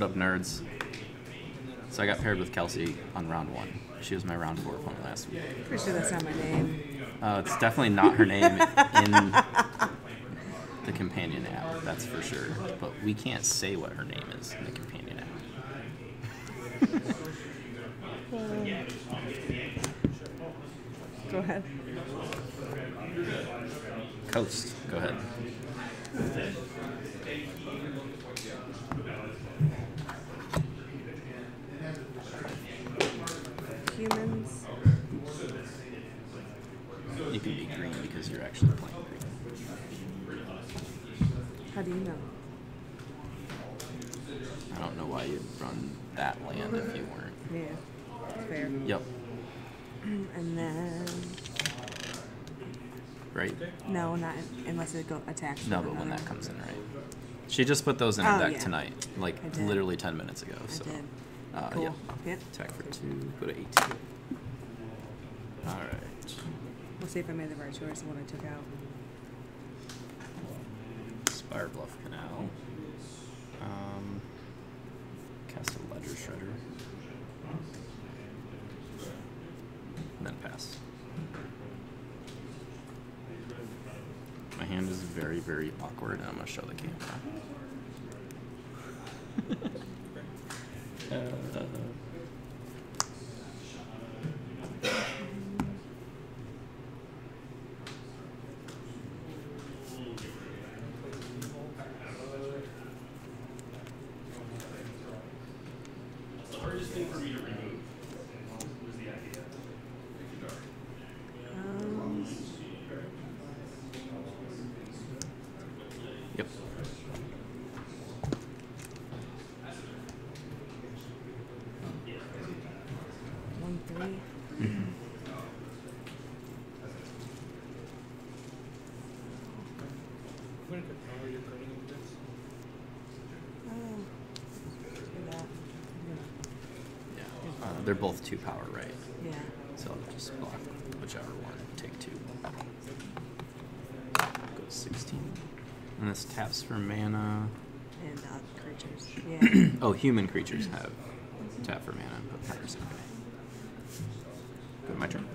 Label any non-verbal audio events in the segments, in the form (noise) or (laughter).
What up, nerds? So I got paired with Kelsey on round one. She was my round four opponent last week. Pretty sure that's not my name. Uh, it's definitely not her name in the companion app, that's for sure. But we can't say what her name is in the companion app. Go ahead. Coast, go ahead. Unless it go attacks. No, but when that comes in, right? She just put those in her Oh, deck yeah. tonight, like literally 10 minutes ago. I So, did. Uh, Cool. Yep. Attack for two, go to 18. Alright. We'll see if I made the right choice of what I took out. Spirebluff Canal. Um, cast a Ledger Shredder. And then pass. My hand is very, very awkward, I'm to show the camera. (laughs) uh, Um, yep. one three. Oh. Do that. Yeah. Uh, they're both two power, right? Yeah. So I'll just block whichever one. Take two. Go 16. And this taps for mana. And uh, creatures. Yeah. (clears throat) oh, human creatures have tap for mana, but powers okay. Good, my turn.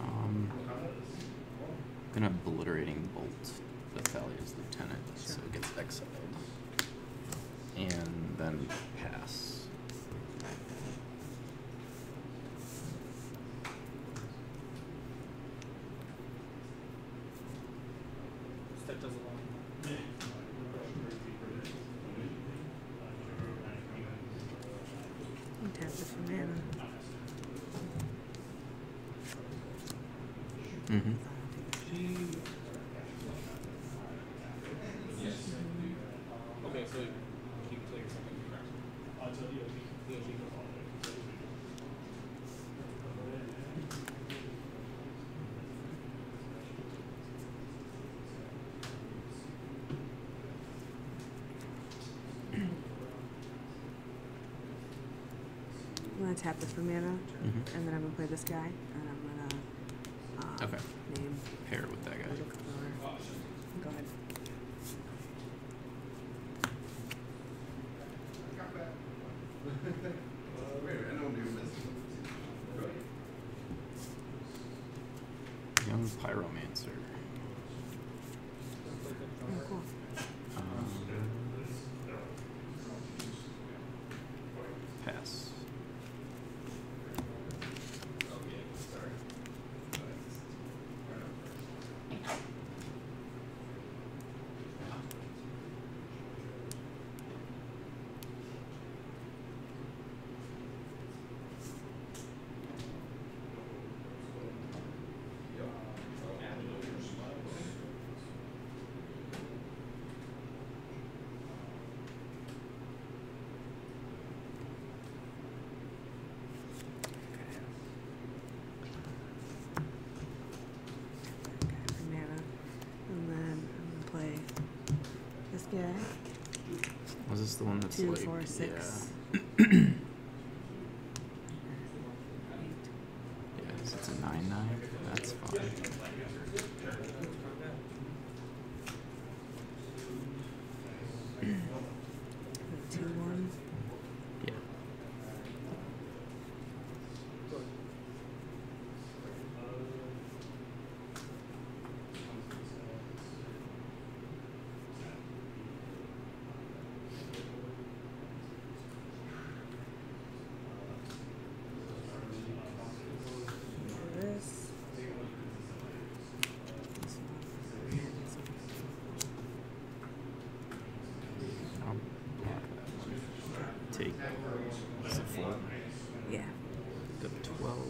Um, gonna obliterating bolt Thalia's lieutenant, so it gets exiled. And then pass. And tap it for mana. Mm-hmm. Okay, so you can play your second card. I'm gonna tap this for mana, Mhm. and then I'm gonna play this guy, and I'm gonna uh, Okay. name Pair with that guy. look for. Go ahead. Young Pyromancer. The one that's Two, like four, six. yeah? (clears throat) yeah, so it's a nine nine. That's fine. Two one. Yeah. This. I'll take what's it, four. Yeah. Go to twelve.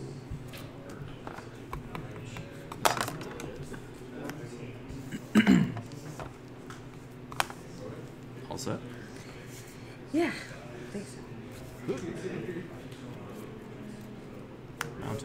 All set. Yeah. I think so. Mount.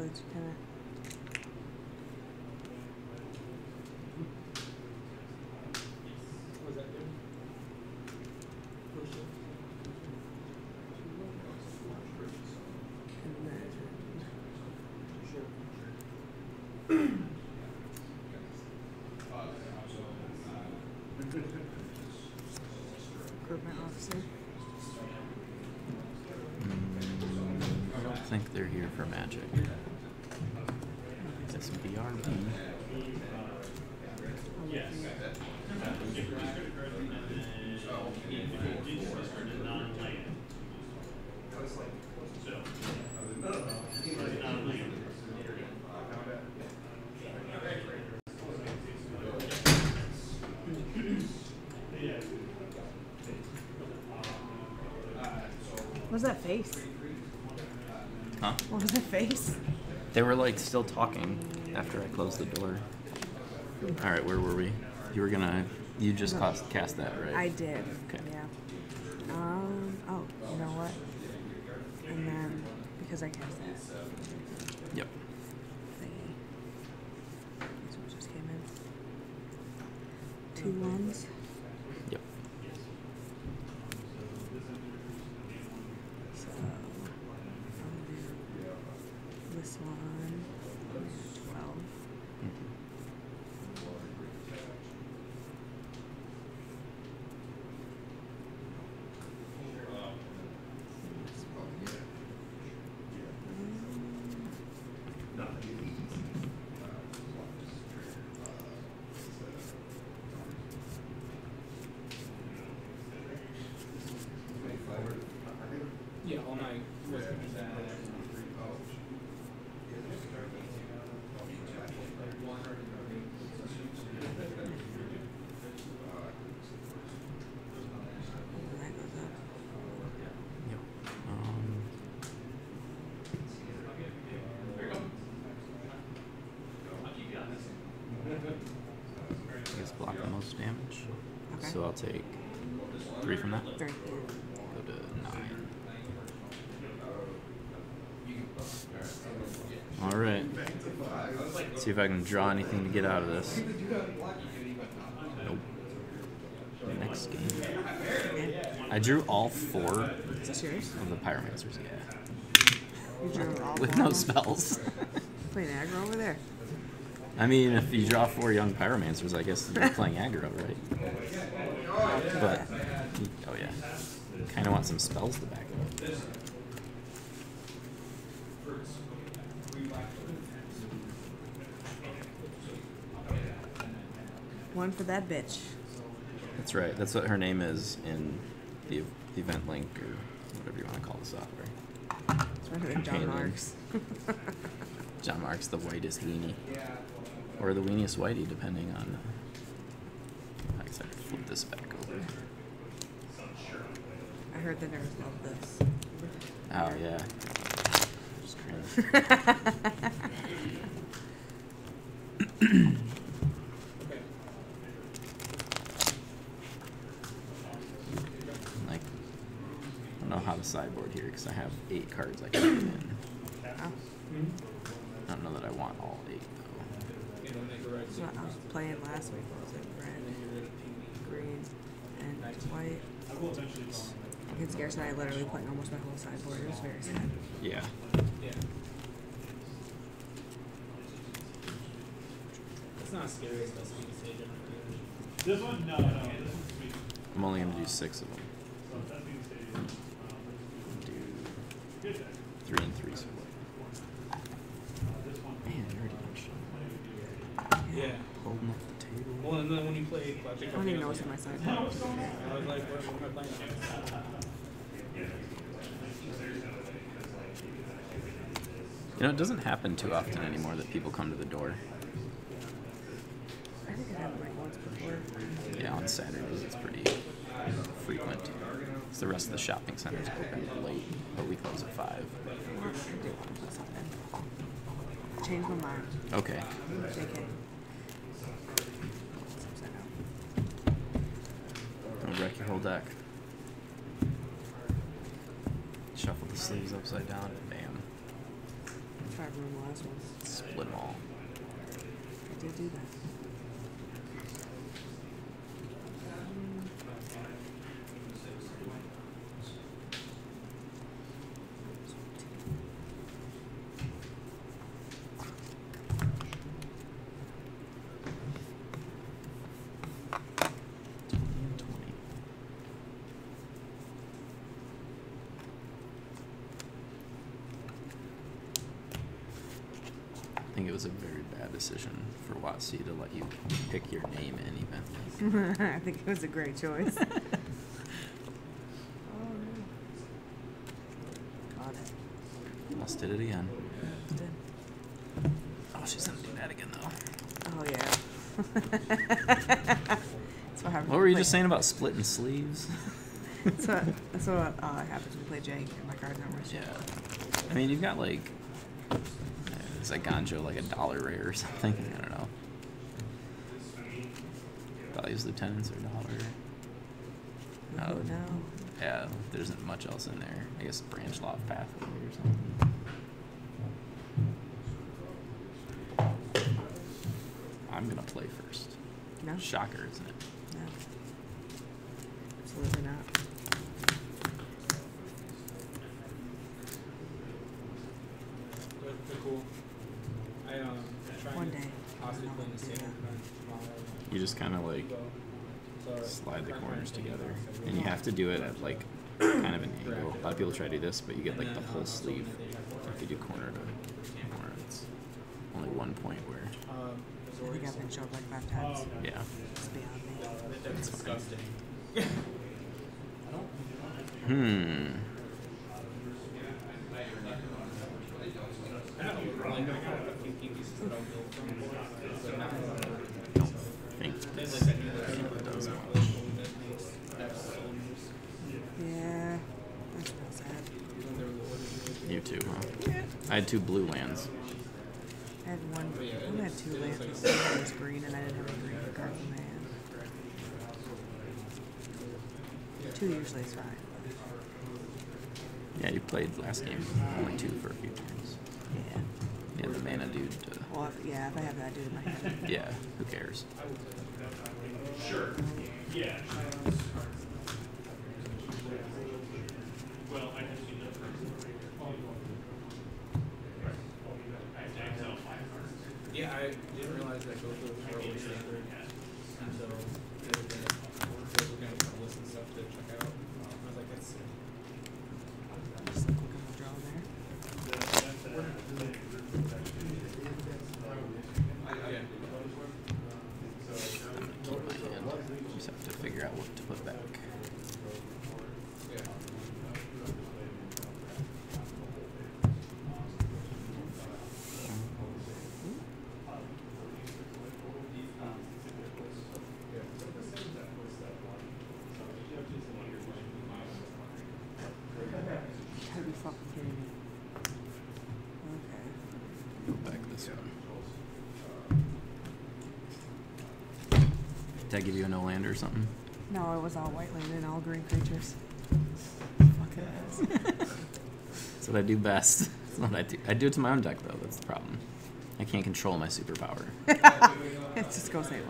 then Sure. recruitment officer. I don't think they're here for magic. It's BRB. I'll look in. What was that face? Huh? What was that face? They were like still talking after I closed the door. All right, where were we? You were gonna. You just cast, cast that, right? I did. Okay. Yeah. Um. Oh, you know what? And then because I cast that Yep. thingy, this one just came in. Two ones. Yep. So I'll do this one. Twelve. This one. Yeah, all night. Was it that? And that goes up. Yep. Um, I guess block the most damage. Okay. So I'll take three from that. Very Go to nine. All right. See if I can draw anything to get out of this. Nope. Next game. Okay. I drew all four Is this yours? of the pyromancers. Yeah. You drew all (laughs) With four no spells. Playing aggro over there. I mean, if you draw four young pyromancers, I guess you're playing aggro, right? But oh yeah, kind of want some spells to back it up. One for that bitch. That's right. That's what her name is in the, the event link or whatever you want to call the software. It's than John Marks. (laughs) John Mark's the whitest weenie, or the weeniest whitey, depending on. Uh, I guess I could flip this back over. I heard the nerds love this. Oh yeah. Just cringe. Okay. (laughs) Like, I don't know how to sideboard here because I have eight cards I can put in. Oh, hmm? I don't know that I want all eight though. You know, make a right that's what I was playing last week. Was it red, green, and white? Against Garrison, I literally playing almost my whole sideboard. It was very sad. Yeah. Yeah. It's not scary, it's just you can say different. This one, no, no, this one's sweet. I'm only gonna do six of them. So that's being stated. Do three and three split. Uh, this one. Man, I already mentioned. Yeah. Holding up the table. Well, and then when you play Blackjack, I don't even know what's in my sideboard. I was like, what, what am playing? You know, it doesn't happen too often anymore that people come to the door. I think it happened like once before. Yeah, on Saturdays it's pretty frequent. 'Cause the rest of the shopping centers open late, but we close at five. I do want to put something. Change my mind. Okay. JK. It's upside down. Don't wreck your whole deck. Shuffle the sleeves upside down and bam. I the last one. Split them all. I did do that. Twenty. I think it was a very bad decision for Watsy to let you pick your name in event. (laughs) I think it was a great choice. oh, (laughs) no. Got it. Almost did it again. Did. Oh, she's gonna do that again though. Oh, yeah. (laughs) That's what happens. What were you play- just saying about splitting sleeves? That's what, that's what uh, happens when we play Jake and my cards aren't worth shit. Yeah. I mean, you've got like. Is that Ganjo like a dollar rare or something? I don't know. Values lieutenants are a dollar. Oh, Oh. no. Yeah, there isn't much else in there. I guess branchloft pathway or something. I'm gonna play first. No? Shocker, isn't it? No. Absolutely not. They're, they're cool. I, um, trying One to day, possibly I'll play in the do same that. event tomorrow. You just kind of like So, slide the I'm corners trying to together, figure and you out have to do it at like kind of an angle. A lot of people try to do this, but you get like the whole sleeve. If you do corner to corner, it's only one point where, Um, I think I've been showed like five times. yeah. It's beyond me. That's disgusting. Hmm. I know, like, I got a few key pieces that I'll build from, but not Don't think There's this like that new super does program much. that makes that cylinders. Yeah. That's real sad. When they're loaded. You too, huh? I had two blue lands. I had one. I had two lands. but One was green, and I didn't have any green cards in my hand. Two usually is fine. Yeah, you played last game only two for a few turns. Yeah. Yeah, the mana dude. To, Well, if, yeah, if I have that dude in my hand. (laughs) yeah, who cares? Sure. Yeah. Well, I just need Yeah, I didn't realize that Goku was really standard until the other day. I was looking at some lists and stuff to check out. I was like, that's sick. Just like look at the draw there. Yeah. I'm gonna keep my hand. Just have to figure out what to put back. Yeah. Did I give you a no land or something? No, it was all white land and all green creatures. Fucking ass. (laughs) That's what I do best. That's what I do. I do it to my own deck though. That's the problem. I can't control my superpower. (laughs) it just goes haywire.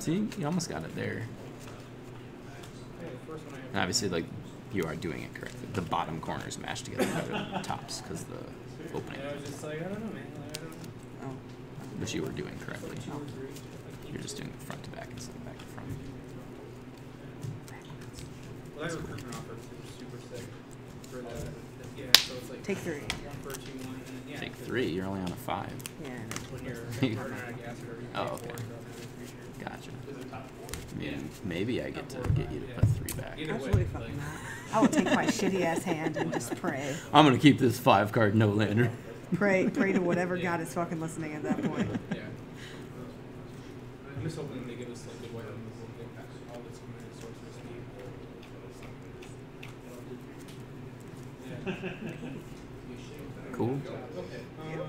See, you almost got it there. Yeah, the first one I And obviously, like you are doing it correctly. The bottom corners mashed together with the tops because the opening, And I was just like, I don't know, man. I don't know. Oh. Which you were doing correctly. Two. You're just doing the front to back instead of back to front. Well, that recruitment offer super sick for the, yeah, so it's like. Take three. One for two, one, and then, yeah. Take 'cause three. You're only on a five. Yeah. When you're running out of gas or whatever, you Oh, okay. four and drop another creature. Gotcha. Is it top four? I mean, Yeah. maybe I get to get you to yeah. put three back. Absolutely fucking not. I will take my (laughs) shitty ass hand and just pray. I'm gonna keep this five card no lander. (laughs) Pray (laughs) pray to whatever God is fucking listening at that point. Yeah. (laughs) I'm just hoping they give us like good white ones and all this command sources need. Yeah. (laughs) Cool. Okay. Um,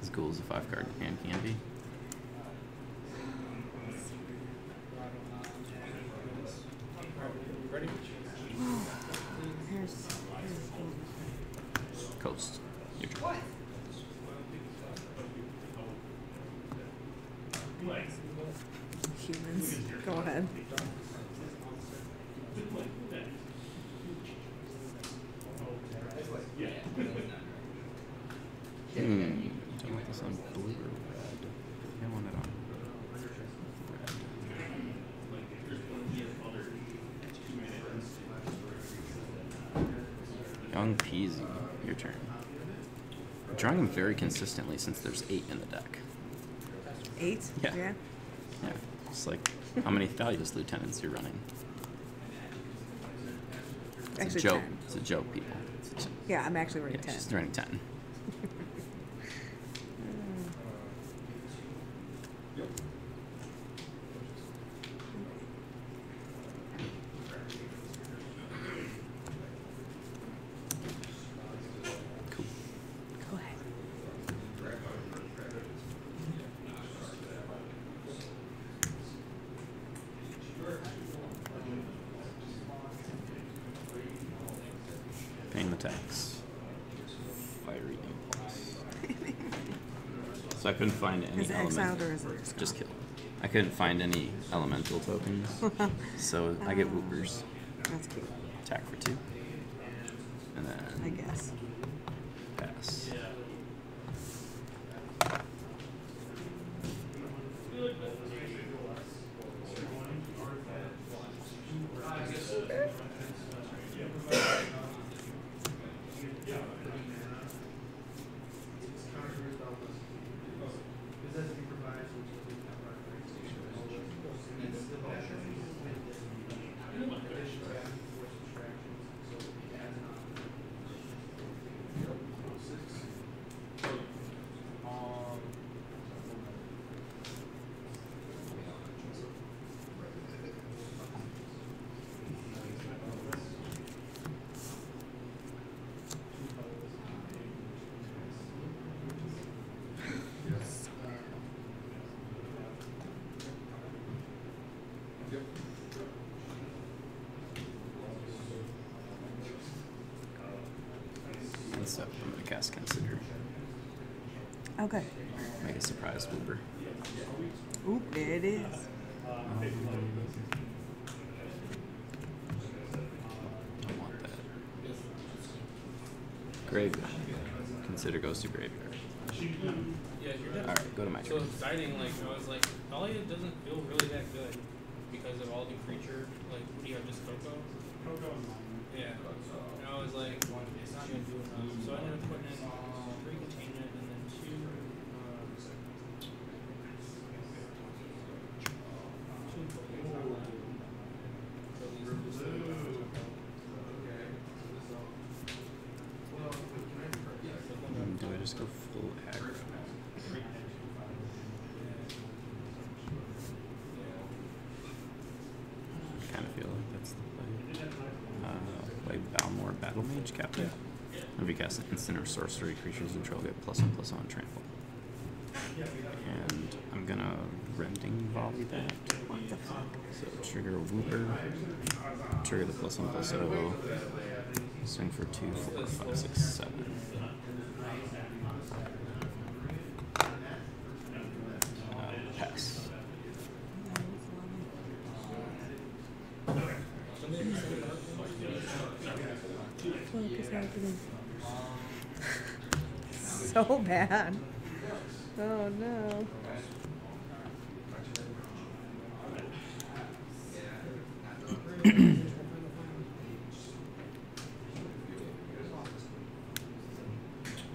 As cool as a five card hand can be. Young Peasy, your turn. Drawing them very consistently since there's eight in the deck. Eight? Yeah. Yeah. yeah. It's like how many Thalia's lieutenants you're running. It's actually a joke. 10. It's a joke, people. A yeah, I'm actually running yeah, 10. She's running 10. Oh, exiled or is it just Just kill. I couldn't find any elemental tokens, (laughs) so I get whoopers. That's cute, Attack for two, and then I guess. pass. And so I'm gonna cast consider. Okay. Make a surprise whooper. Oop, there it is. Don't want that. Graveyard. Consider goes to graveyard. Yeah. Alright, go to my turn. So exciting, like, I was like, Dahlia doesn't feel really that good because of all the creature, like, what do you have, just Coco? Coco. Yeah. And I was like, it's not gonna do enough. So I ended up putting in three containment and then two, uh, two Pokemon. So these are just, Mm, Do I just go full aggro? I kind of feel like that's the play. Uh, play Balmor Battle Mage Captain. If you cast instant or sorcery, creatures control get plus one plus one trample. And I'm gonna rending volley that. What the fuck? So trigger a whooper, trigger the plus one plus zero, swing for two, four, five, six, seven. Uh, pass. Fuck is happening? So bad. Oh no.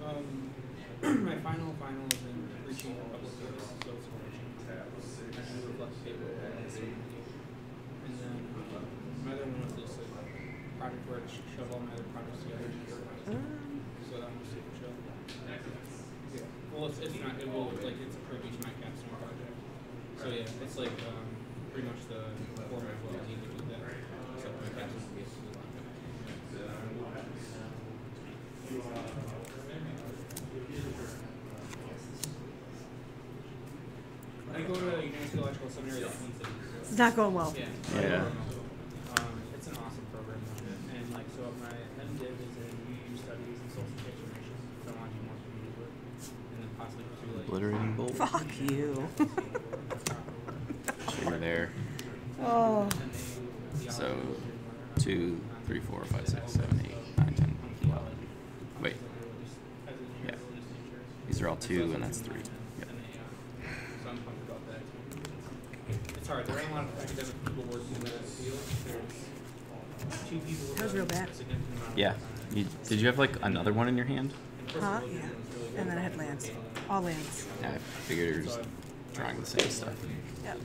Um, my final final is in reaching a couple of years, so it's formation. And then reflect paper and then And then uh, my other one was this like project where I sh- shove all my other projects together. Um, So that one's super chill. Yeah. Well, it's, it's not. It will like it's approve each of my capstone project. So yeah, it's like um, pretty much the format of what I need to do that. Except my capstone will be a little I go to United Theological Seminary at Twin Cities. it's not going well. Yeah. Yeah. Um, it's an awesome program, and like so, my MDiv is in UU Studies and Social Transformation. So I want to do more community work, and then possibly pursue like. Obliterating bolt. Fuck you. (laughs) (laughs) Trigger there. oh. So two, three, four, five, six, seven, eight, nine, ten, eleven. Wait. Yeah. These are all two, and that's three. Yep. So I'm pumped about that. It's hard. There aren't a lot of academic people working in that field. There's two people. with That was real bad. significant amount of Yeah. You, did you have like another one in your hand? And Huh? Yeah. it's really good. And then I had lands. All lands. I figured you were just drawing the same stuff. Yep.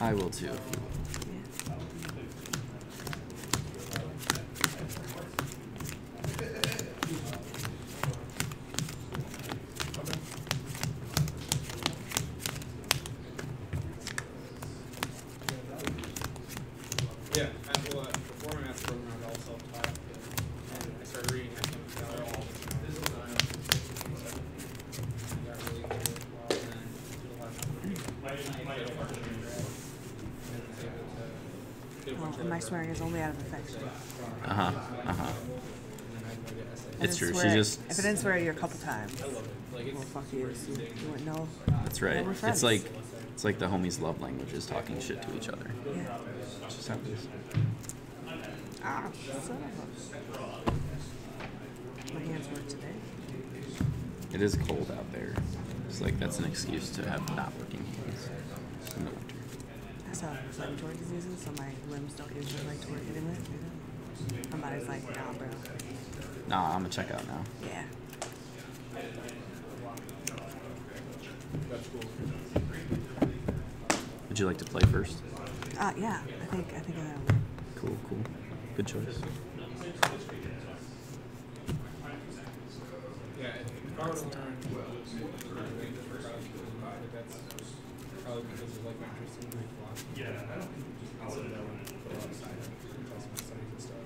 I will too. Yeah. Yeah, I, well, uh, before my math program, I was all self-taught, and I started reading academic theology. And got really good at it while then did a lot of and I did a part of undergrad, and was able to get a bunch Oh, of and my like, swearing is only out of affection. Uh huh. Uh huh. and then I had to get essays. I It's true. swear- She just. If I didn't swear at you a couple times, I love it. Like it's well, fuck you. You, you wouldn't know. That's right. Yeah, we're It's like it's like the homies' love language is talking shit to each other. Yeah. It's just how it is. Ah, son of a. My hands work today. It is cold out there. It's like that's an excuse to have not working hands in the winter. I still have inflammatory diseases, so my limbs don't usually like to work anyway. My body's like, nah, bro. Nah, I'm gonna check out now. Yeah. Would you like to play first? Uh, yeah. I think I think I will. Cool, cool. Good choice. Yeah, if I were to learn language for college, but that's probably because of like my interest in Greek philosophy. Yeah, I don't think I'll sit down and put a lot of time into my studies and stuff.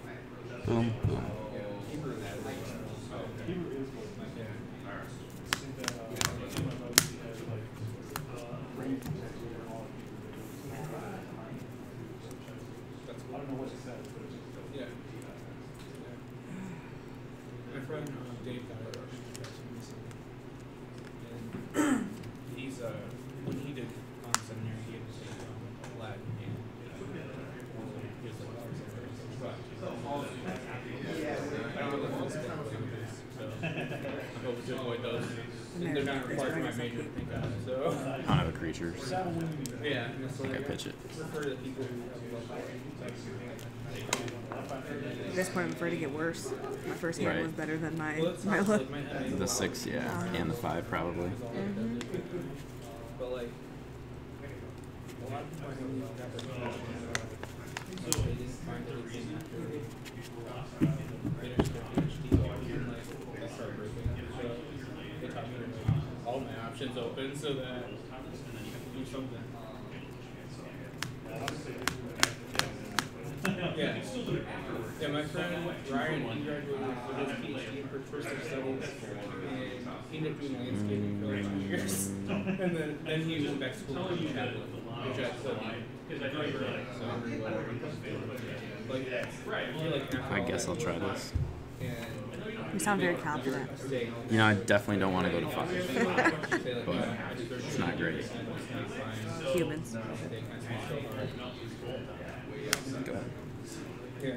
Boom, boom. Yeah, Hebrew is really oh, Hebrew is good. Yeah. And, uh, some of those has like, uh, range from that to all That's I cool. don't know what it says, but it's just. Yeah. yeah. My friend uh, Dave got a Russian tattoo recently, and he's uh when he did um, seminary, he had to take um, Latin and um, he was like Alexander, but all of them. I don't know the full spelling languages, so I hope to avoid those. And they're not required for my major to think of, so. I don't have a creature. so Yeah, and it's I think I like, pitch it. refer to the people who have love At this point, I'm afraid to get worse. My first hand Right. was better than my my look. like my head. The six, yeah, and the five probably. But like, a lot of people I know who got their PhD, they didn't find anything after they finished their PhD, and like, they started breaking. So they taught me to make all my options open so that I can do something. Yeah. Yeah, my friend Ryan, he graduated with his PhD in futuristic studies, and he ended up doing landscaping for like two years. (laughs) and then, then he went back to school to do tablet, which I studied. So, like, like I guess I'll try this. You sound very confident. You know, I definitely don't want to go to five, but yeah, I did it's not great. Humans. Go ahead. Yeah.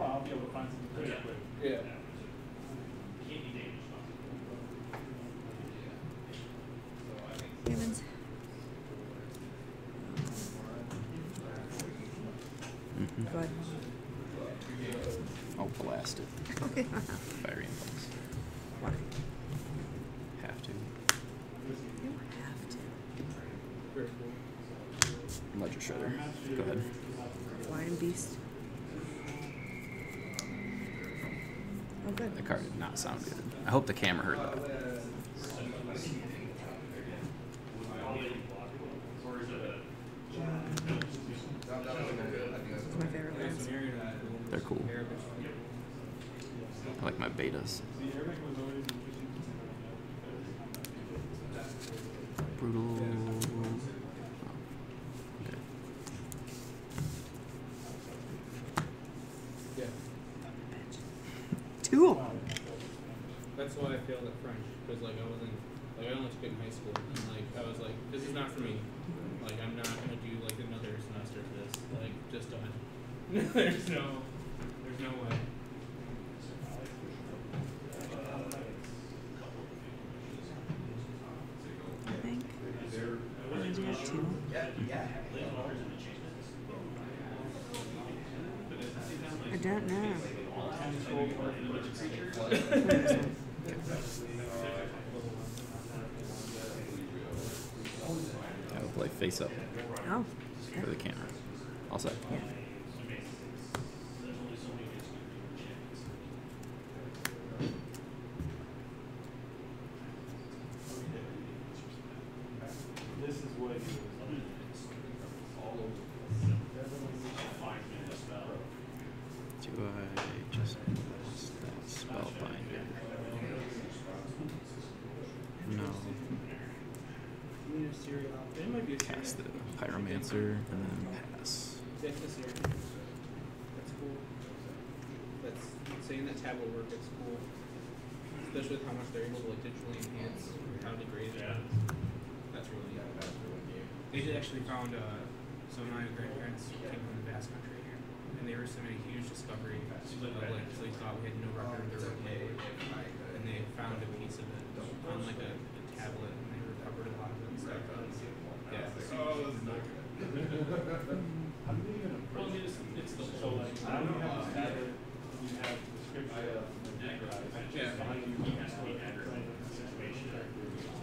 Oh, I'll be able to find something pretty quick. Yeah. Humans. hmm Go ahead. I'll blast it. Okay. Fiery impulse. Why? Have to. You have to. Very cool. Ledger shredder. Go ahead. Lion Beast. Oh, good. The card did not sound good. I hope the camera heard that. It's my favorite Yeah, ones. so Marion, They're cool. I like my betas. See, Arabic was always interesting to me. Brutal. Oh. Okay. Yeah. Two of them. That's why I failed at French because like I wasn't like I only took it in high school and like I was like this is not for me. Like I'm not gonna do like another semester of this. Like just done. there's no there's no way. I think. What did you have? Two. I don't know. What is it? I will play face up Oh. for the camera. All set. Yeah. This is what he was. Do I just blast that spellbinder? No. It might be a Cast the pyromancer and then pass. That's necessary. That's cool. That's saying that tab will work. It's cool, especially with how much they're able to like digitally enhance how degraded it is. That's really that's really neat. They did actually found, uh, so my grandparents came from the Basque Country here, and they were some a huge discovery of like, so they thought we had no record of their day, and they found a piece of it on like a, a tablet, and they recovered a lot of it and stuff. Yeah. Oh, How do (laughs) they even approach it? it's the So like, now you have this tablet, you have description of the drive. Uh, yeah. Behind you, you have the situation.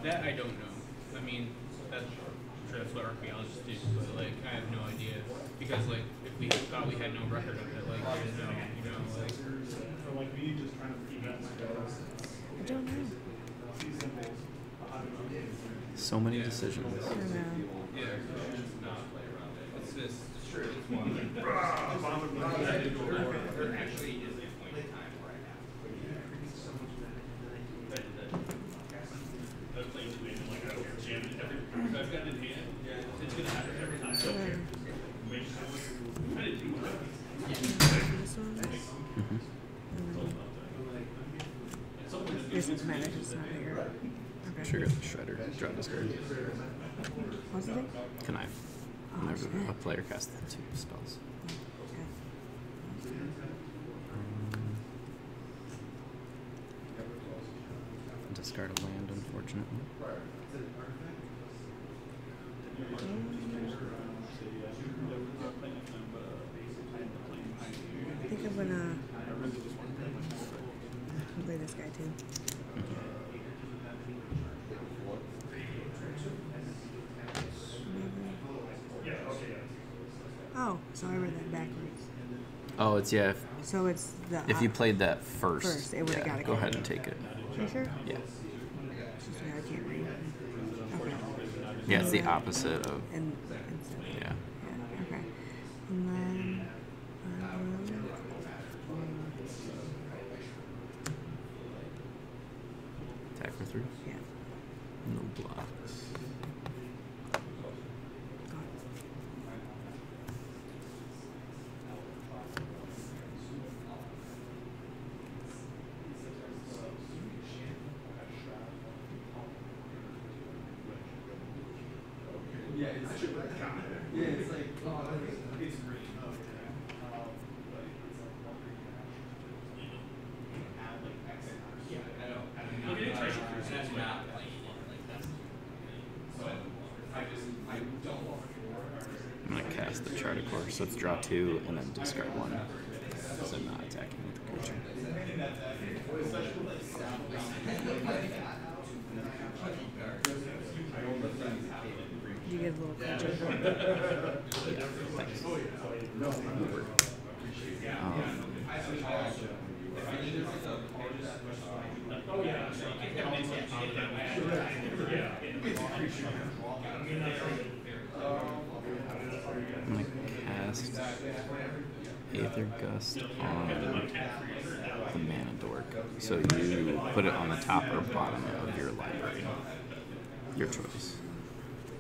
That I don't know. I mean, that's sure that's what archaeologists do, but like I have no idea because like if we thought we had no record of it, like there's no, you know, like So like me just trying to prevent I don't know. see symbols, how to do things. So many decisions. I don't know. yeah, it's this. Sure, it's one. There actually is a point in time right now. I've got it in hand. It's gonna happen every time. So then. This one. hmm And then This is magic. It's not bigger. Okay. Trigger the shredder. Draw this card. What's the thing? Connive. Oh, Whenever shit. a player casts two spells. Okay. Um, discard a land, unfortunately. I think I'm gonna (laughs) play this guy too. Oh, so I read that backwards. Oh, it's yeah. If, So it's the. if you played that first, First, it would've yeah, gotta go go. ahead and take it. You sure? Yeah. Just Yeah, I can't read. Okay. Yeah, it's the opposite of And, and yeah. yeah, okay. And then I will. Attack for three. Yeah. No blocks. Got I'm gonna cast the Chart a Course, so it's draw two and then discard one. So I'm not attacking with the creature. You get a little creature. Yeah, thanks. Um, I'm gonna cast Aether Gust on the Mana Dork. So you put it on the top or bottom of your library. Your choice.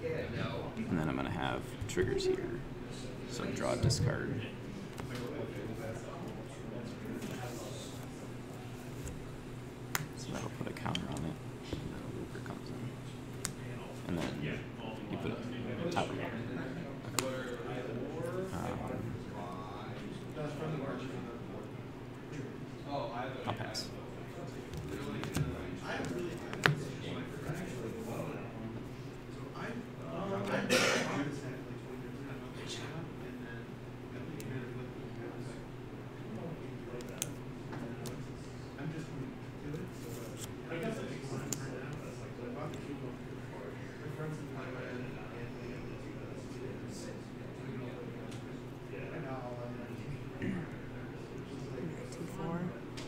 And then I'm gonna have triggers here. So draw, discard. So that'll put a counter on it. And then a looper comes in. And then you put a top of it. Um, I'll pass. Two four.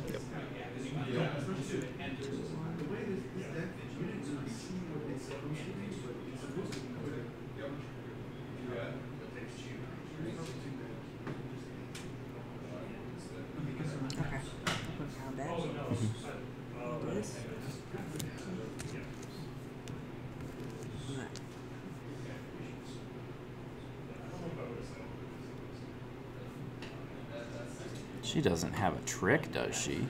Yep. Two one. Okay. Put a pound dash. Do this. And that. She doesn't have a trick, does she?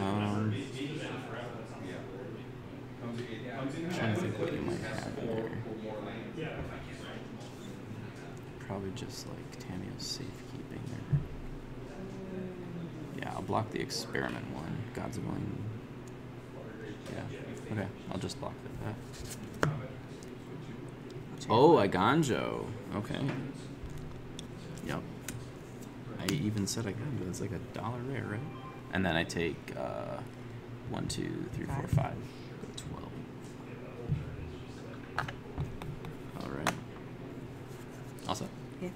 Um, trying to think what you might have there. Probably just like Tamiyo's Safekeeping or. Yeah, I'll block the experiment one. God's willing. Yeah. Okay, I'll just block that. Oh, Eiganjo. Okay. Yep. I even said Eiganjo. It's like a dollar rare, right? And then I take uh, one, two, three, four, Five. five. Go twelve. All right. Also. Yeah.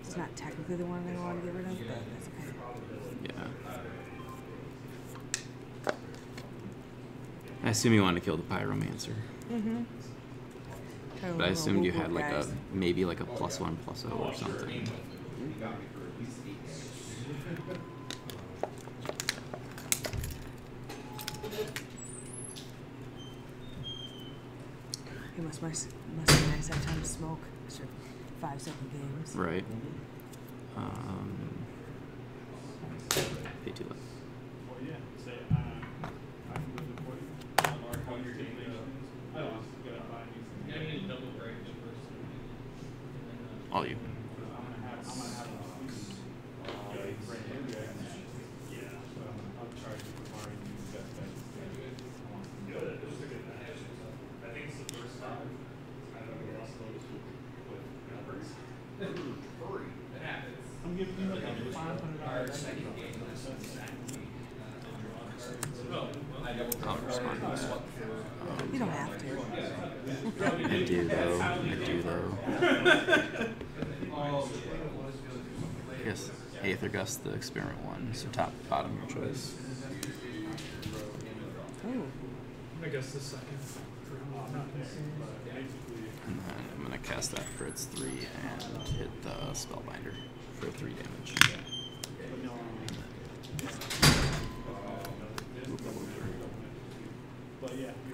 It's not technically the one I want to get rid of, but that's okay. Yeah. I assume you want to kill the pyromancer, Mm-hmm. but I assumed you had like a maybe like a plus one plus O or something. It must must must be nice have time to smoke after five seven games. Right. Um, pay too late. Well, yeah, say, uh, I can live with forty. How you're getting, uh, I was gonna buy new things. Yeah, I need a double break first. And then, uh, All you. I'm gonna have, I'm gonna have a piece, uh, right here, guys. Yeah. So I'll charge you for buying these that, that. Good, it was a good match. I think it's the first time I've ever lost those with numbers. I'm giving you like a five hundred dollar. Oh, well, I'll respond to that. You don't have to. I do though. I do though. I guess Aether Gust, the experiment one. So top, bottom, your choice. I guess the second. And then I'm gonna cast that for its three and hit the Spellbinder for three damage.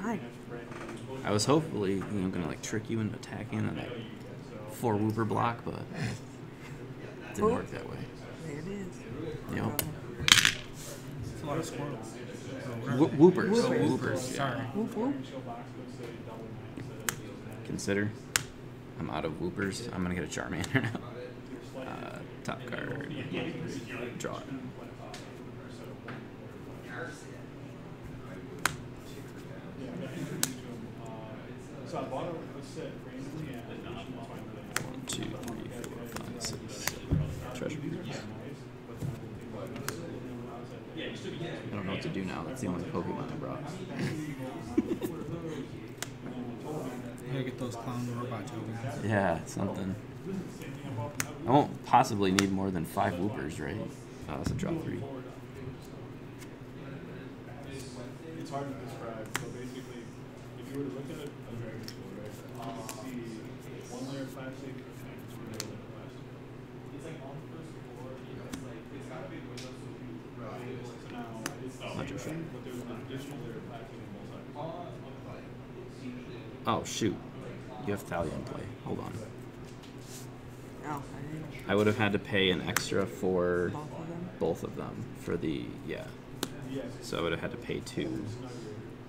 Hi. I was hopefully, you know, gonna like trick you into attacking and that four Wooper block, but it didn't work that way. There it is. Yep. It's a lot of squirrels. Woopers. Woopers. Yeah. Sorry. Whoop whoop. Consider. I'm out of Woopers. I'm gonna get a Charmander now. Uh, top card. Draw it. So I bought a set randomly at One, two, three, four, five, six, seven. Treasure. I don't know what to do now. That's the only Pokemon I brought. I gotta get those clown robot tokens. Yeah, something. I won't possibly need more than five whoopers, right? Oh, that's a draw three. It's hard to describe. So basically, if you were to look at a, a dragon tool, right, you can see one layer of plastic and two layers of plastic. It's like on the first floor. It's like it's gotta be windows so you. So now it's the Not your same, but there's an additional layer of plastic on both sides. Oh shoot! You have Thalia in play. Hold on. Oh, I. I would have had to pay an extra for Both of them. both of them for the yeah. So I would have had to pay two.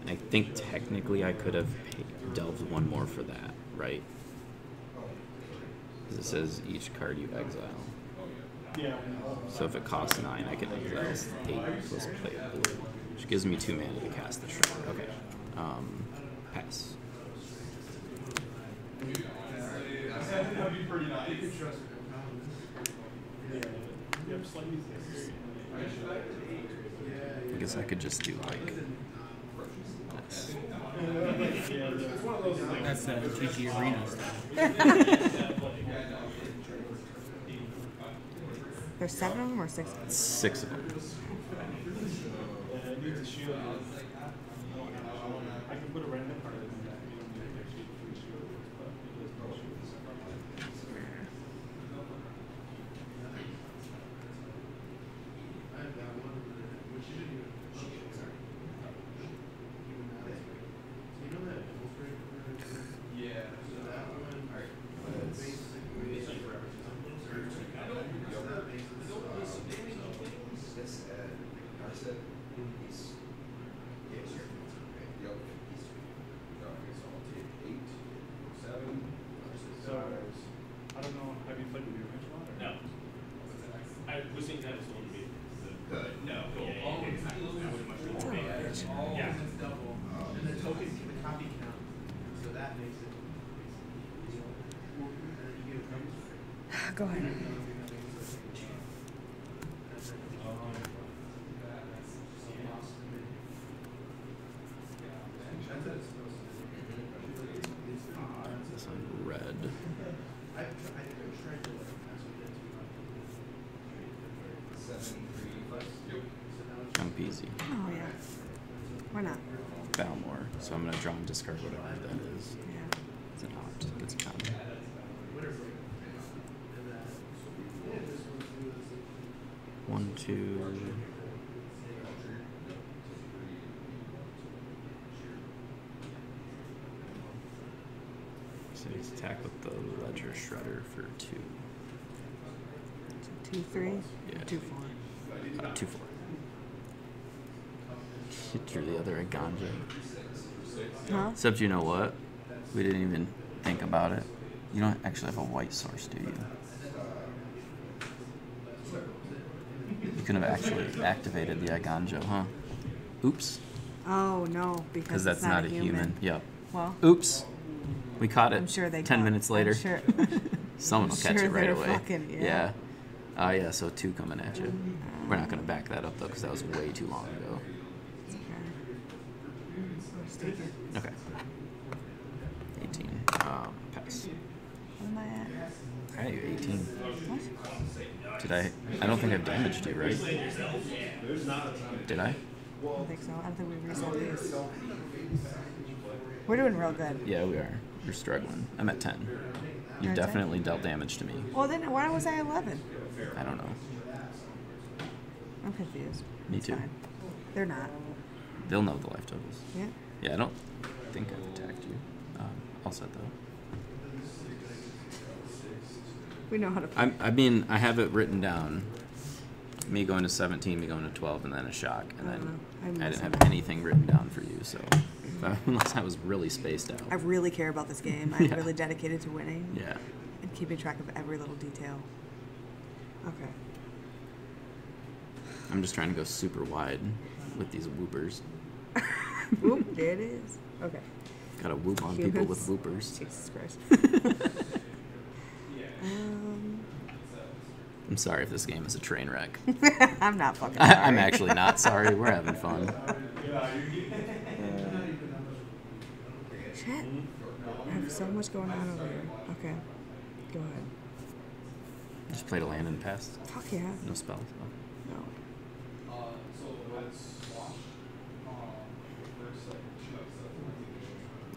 And I think technically I could have paid, delved one more for that, right? 'Cause it says each card you exile. Yeah. So if it costs nine, I can exile eight plus play blue, which gives me two mana to cast the Shredder. Okay. Um, pass. That'd be pretty nice. Yeah. Yep. Slightly thicker. I guess I could just do like this. That's the TG Arena stuff. There's seven of them or six? of them? Six of them. Yeah, it needs a shield. I can put a random card in that. You don't need a shield for shield, but it does no shield. So, I don't know, have you played the Revenge one or? No. I was thinking that was going to be the, no, yeah, yeah, yeah, exactly. I would much rather pay. Yeah. And the token, the copy count, so that makes it. Go ahead. This one red. I, I think I tried to like, that's what gets me. Peasy. Oh yeah. Why not? Balmor. So I'm gonna draw and discard whatever that is. Yeah. It's an opt. It's a con. One, two. So he's attack with the Ledger Shredder for two. Two three. Yeah. Two four. Uh, two, four. Drew the other Ganja. Huh? Except you know what? We didn't even think about it. You don't actually have a white source, do you? You could have actually activated the Eiganjo, huh? Oops. Oh no, because that's it's not, a human. Yep. Well, Oops. We caught it. I'm sure they. Ten caught- minutes I'm later. sure. (laughs) Someone will catch sure it right away. fucking- yeah. Yeah. Uh, yeah, so two coming at you. We're not going to back that up, though, because that was way too long ago. Okay. Just take it. Okay. 18. Um, pass. What am I at? Hey, 18. What? Did I? I don't think I've damaged you, right? Did I? I don't think so. I don't think we reset these. We're doing real good. Yeah, we are. You're struggling. I'm at 10. You're You've at 10? definitely dealt damage to me. Well, then why was I 11? I don't know. I'm confused. Me It's too. Fine. They're not. They'll know the life totals. Yeah. Yeah, I don't think I've attacked you. Um, all set though. We know how to play. I, I mean, I have it written down. Me going to 17, me going to 12, and then a shock, and uh, I then don't know. I didn't have anything written down for you. So (laughs) unless I was really spaced out. I really care about this game. (laughs) I'm Yeah. really dedicated to winning Yeah. and keeping track of every little detail. Okay. I'm just trying to go super wide with these whoopers. (laughs) Oop, there it is. Okay. Gotta whoop on people with Humans. whoopers. Jesus Christ. um, I'm sorry if this game is a train wreck. (laughs) I'm not fucking. Sorry. I'm actually not sorry. We're (laughs) having fun. Shit. I have so much going on over here. Okay. Go ahead. Just played a land and passed. Fuck yeah. No spells. Oh. No.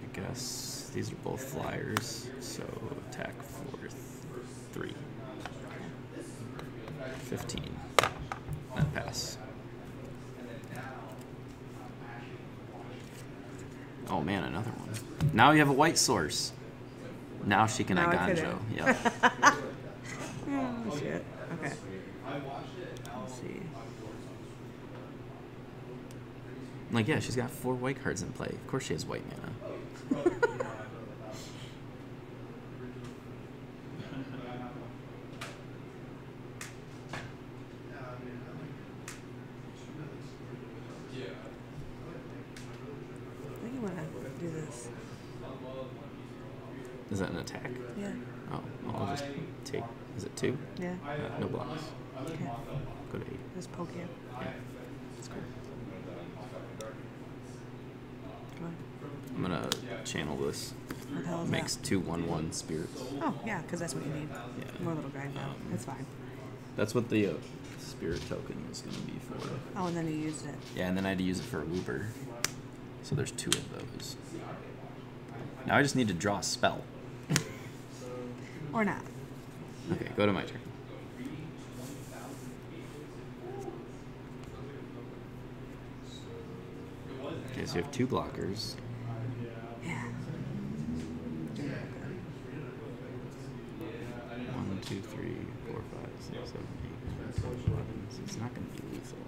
I guess these are both flyers, so attack for th- three. 15. That pass. Oh man, another one. Now you have a white source. Now she can Now I Eiganjo. Yep. (laughs) Oh shit. Okay. Let's see. like, yeah, she's got four white cards in play. Of course she has white mana. (laughs) Two one one spirits. Oh, yeah, because that's what you need. Yeah. More little guy. now. Um, that's fine. That's what the uh, spirit token was going to be for. Oh, and then you used it. Yeah, and then I had to use it for a looper. So there's two of those. Now I just need to draw a spell. or not. Okay, go to my turn. Okay, so you have two blockers. Two, three, four, five, six, seven, eight, nine, ten, eleven. So it's not going to be lethal.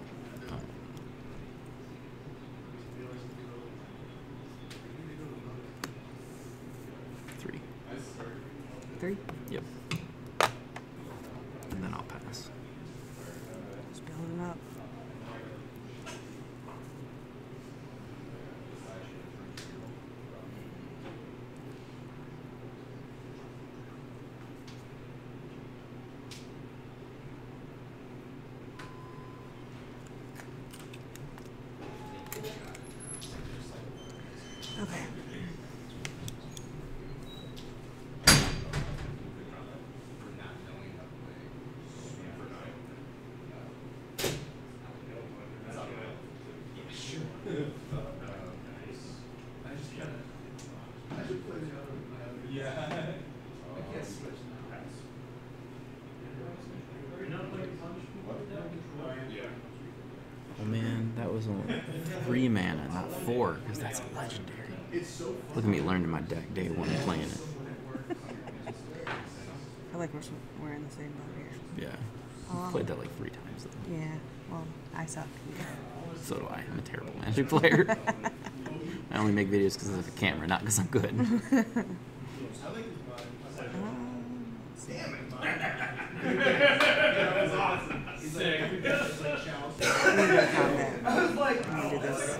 Three. Three. Yep. And then I'll pass. Just building up. Okay. Oh man, that was only three mana, not four, because that's legendary. Look at me learning my deck day one playing it. I like we're, we're in the same boat here. Yeah. Oh, I've played that like three times though. Yeah. Well, I suck. So do I. I'm a terrible (laughs) Magic player. (laughs) I only make videos because of the camera, not because I'm good. (laughs) Um, let's see. I'm gonna go combat. I'm gonna do this.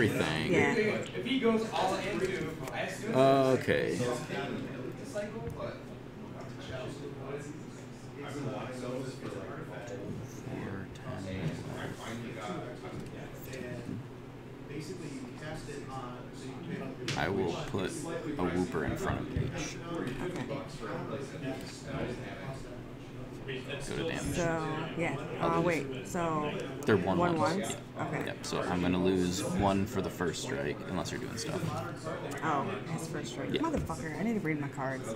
Everything. Yeah. If he goes all into, I assume. Okay. Four, ten, basically you cast it on. So you can pick I will put a whooper in front of each. Okay. Go to damage. So yeah. Uh, wait. So They're one one ones. ones. Okay. Yep. So I'm gonna lose one for the first strike, unless you're doing stuff. Oh, his first strike. Yeah. Motherfucker! I need to read my cards. I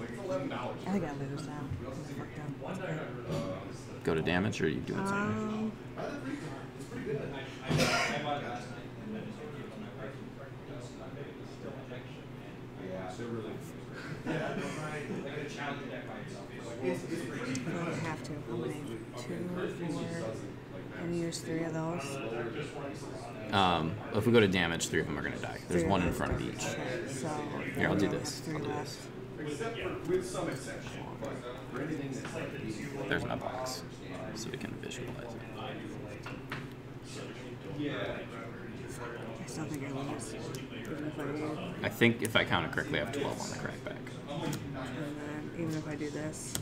think I lose now. I'm. Go to damage, or are you doing something? Um, (laughs) I don't have to. How many? Two, four. And use three of those. Um, if we go to damage, three of them are gonna die. There's Three one in front of each. Okay, so Here, I'll do this. Three I'll do left. There's my box, so we can visualize it. I still think I lose. Even if I do, I think if I counted correctly, I have 12 on the crackback. and then even if I do this,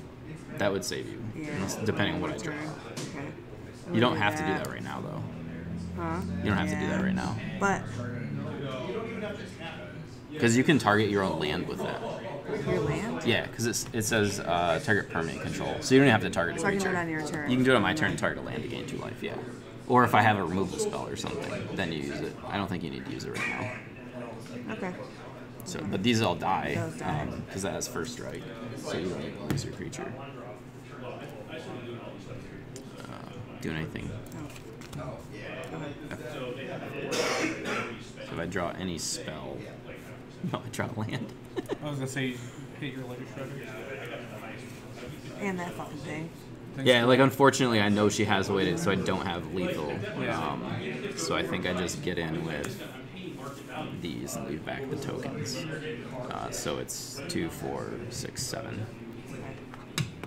That would save you, yeah. depending on what I draw. Okay. You don't have to do that right now, though. Huh? You don't have to do that right now, But because you can target your own land with that. your land. Yeah, because it says uh, target permanent control, so you don't even have to target a So I can do creature. it on your turn. You can do it on my turn, target a land to gain two life. Yeah, or if I have a removal spell or something, then you use it. I don't think you need to use it right now. Okay. So, but these all die because that has first strike, so you don't lose your creature. Uh, doing anything? So if I draw any spell, (laughs) no, I draw land. I was gonna say hit your ledger shredder. And that fucking thing. yeah, like unfortunately, I know she has waited, so I don't have lethal. Um, so I think I just get in with these and leave back the tokens. Uh, so it's two, four, six, seven.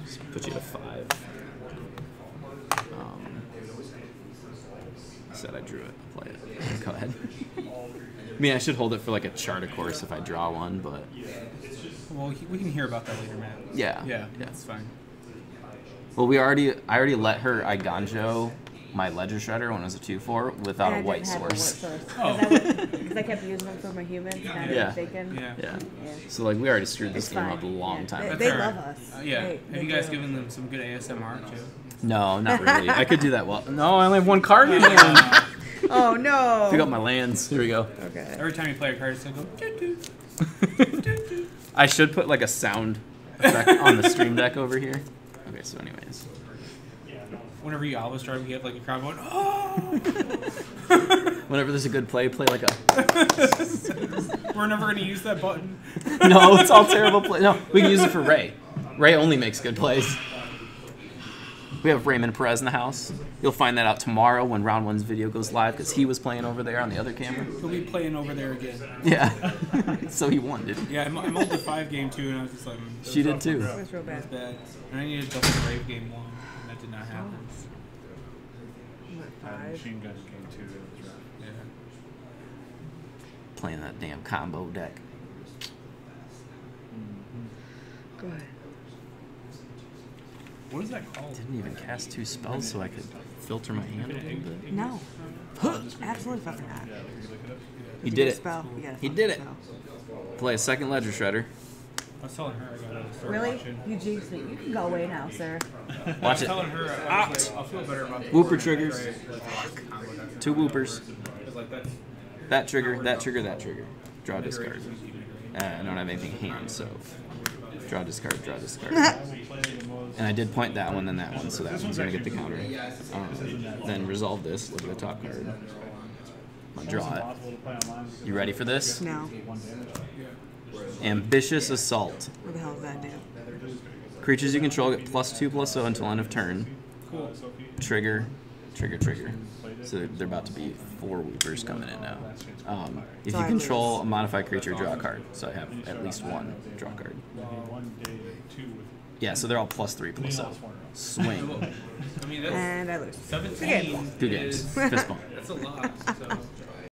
So put you to five. Um, said I drew it. I'll play it. (laughs) Go ahead. I mean, I should hold it for like a Chart a Course if I draw one, but Well, we can hear about that later, Matt. yeah, Yeah, yeah. that's fine. Well, we already, I already let her Eiganjo my ledger shredder when it was a two four without And I a white didn't have a source. white Oh. Because I kept using them for my humans, and Yeah. Yeah. Yeah. Yeah. So like we already screwed this It's game fine. up a long Yeah. time They, ago. they love us. Uh, yeah. They- Have they you guys do. given them some good ASMR too? No, not really. I could do that well. No, I only have one card in hand. (laughs) Oh no. Pick up my lands. Here we go. Okay. Every time you play a card, it's like go. "Toot, toot." I should put like a sound effect on the stream deck over here. Okay, so anyways. Whenever you always drive, you have like a crowd going, oh! (laughs) Whenever there's a good play, play like a (laughs) We're never gonna use that button. (laughs) No, it's all terrible play. No, we can use it for Ray. Ray only makes good plays. We have Raymond Perez in the house. You'll find that out tomorrow when round one's video goes live because he was playing over there on the other camera. He'll be playing over there again. Yeah. so he won, dude. Yeah, I'm, I'm old the five game too, and I was just like, She did too. It was real bad. that's bad. And I needed double the rave game one, did not happen. Uh, five? machine gun came too. It was rough. Yeah. Playing that damn combo deck. Go ahead. What is that called? Didn't even cast two spells so I could filter my hand a little bit. No. Absolutely fucking not. He You did it. Spell. You He did it. Play a second ledger shredder. I was telling her I gotta start Really? watching. You jinxed it. You can go away now, sir. I Watch was it. telling her I was like, I'll feel better about the Whooper triggers. after I, like, combo deck. Two whoopers. Like that's That trigger, that trigger, that trigger. Draw discard. directions you make, Uh. I don't have anything in hand, so draw discard, draw discard. I will play the most. And I did point that one, then that one, so that one's gonna get the counter. Um, then resolve this. Look at the top card. I'll draw it. Impossible to play online because You ready for this? No. One damage. Ambitious assault. What the hell does that do? Creatures you control get plus two plus zero until end of turn. Cool. Trigger, trigger, trigger. So they're- they're about to be four whoopers coming in now. Um, if you control a modified creature, draw a card. So I have at least one draw card. One day, two Yeah, so they're all plus three plus zero. Swing. I mean, that's And I lose. 17 Two games. is Fist bump. (laughs) that's a lot. So